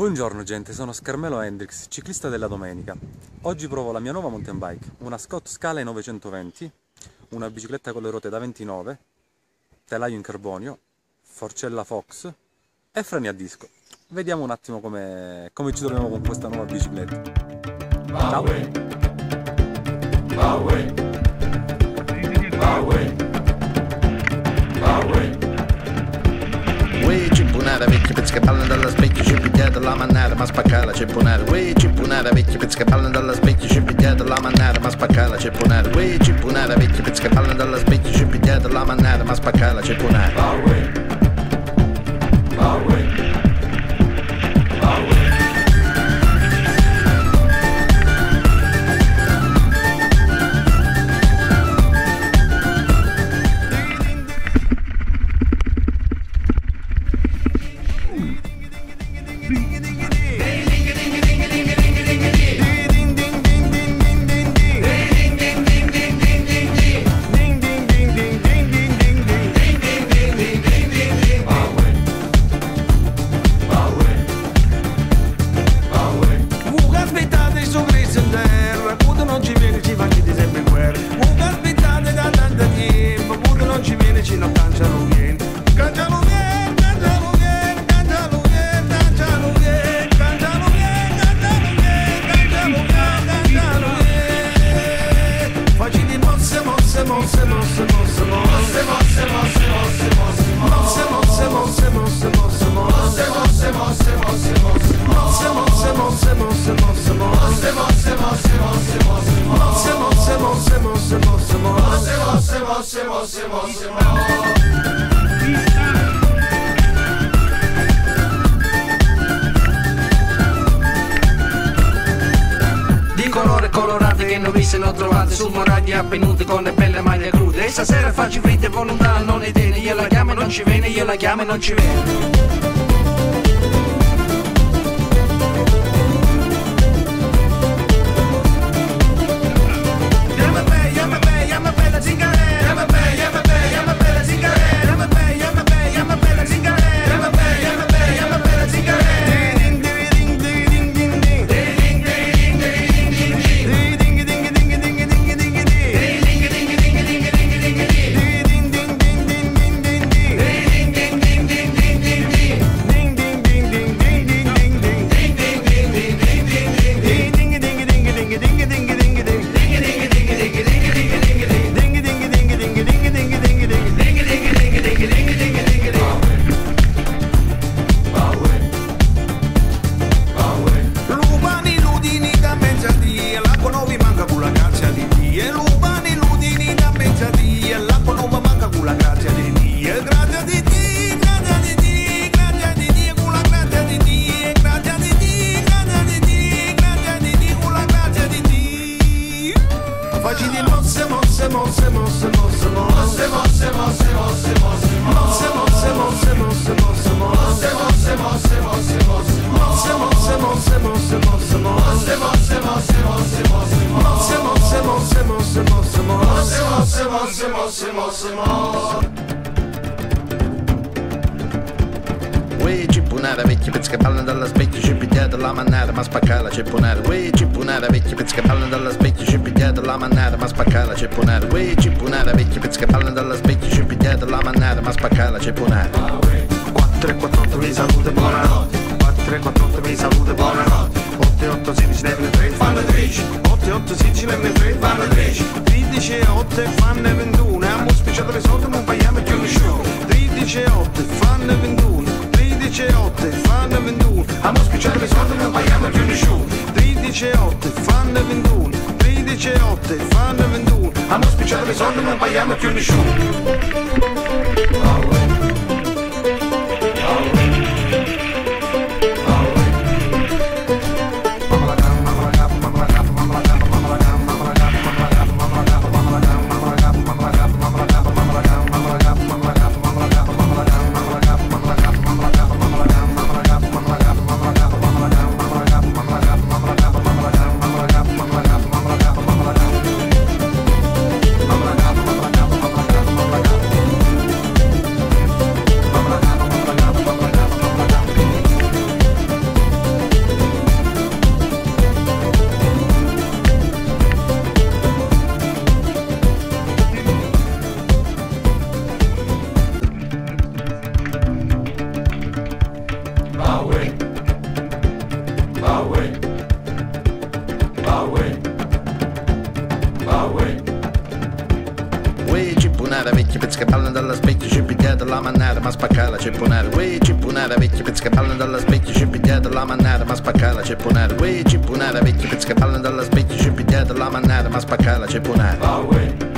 Buongiorno gente, sono Scarmelo Hendrix, ciclista della domenica. Oggi provo la mia nuova mountain bike, una Scott Scala 920, una bicicletta con le ruote da 29, telaio in carbonio, forcella Fox e freni a disco. Vediamo un attimo come, come ci troviamo con questa nuova bicicletta. Ciao! la manada más pa' la chipunada, wey, chipunada, bichi, pits que palan de las bichis, la manada más pa' la chipunada, wey, chipunada, bichi, pits que palan de las bichis, chipilla la manada más pa' la chipunada. Bowie. Bowie. Mosse, mosse, mosse, mosse. Colore colorate che non vi se ne trovate Sul moraglie appenute con le belle maglie crude E stasera faccio fritte volontà non ne tiene Io la chiamo e non ci viene, io la chiamo e non ci viene mosse, mosse, mosse, mosse. Uè, cippunata vecchia pezza che palla dalla specchia, ci pigliate la mannata, ma spaccala, cippunata. Uè, cippunata vecchia pezza che palla dalla specchia, ci pigliate la mannata, ma spaccala, cippunata. Uè, cippunata vecchia pezza che palla dalla specchia, ci pigliate la mannata, ma spaccala, cippunata. 4 e mi saluta, buonanotte. 4 e 48 mi saluta. 21 A mo' speciato le soldi non paghiamo più nessuno 13 e 8 fanno 21 13 e 8 fanno 21 A mo' speciato le soldi non paghiamo più nessuno Baue, baue. Ue, cipunara vecchia, pezzi la dalla și ci de la manare, ma spaccala, cipunara. Ue, cipunara vecchia, pezzi la dalla și ci de la manare, ma spaccala, cipunara. Ue, cipunara vecchia, pezzi la dalla și ci de la manare, ma spaccala, cipunara. Baue,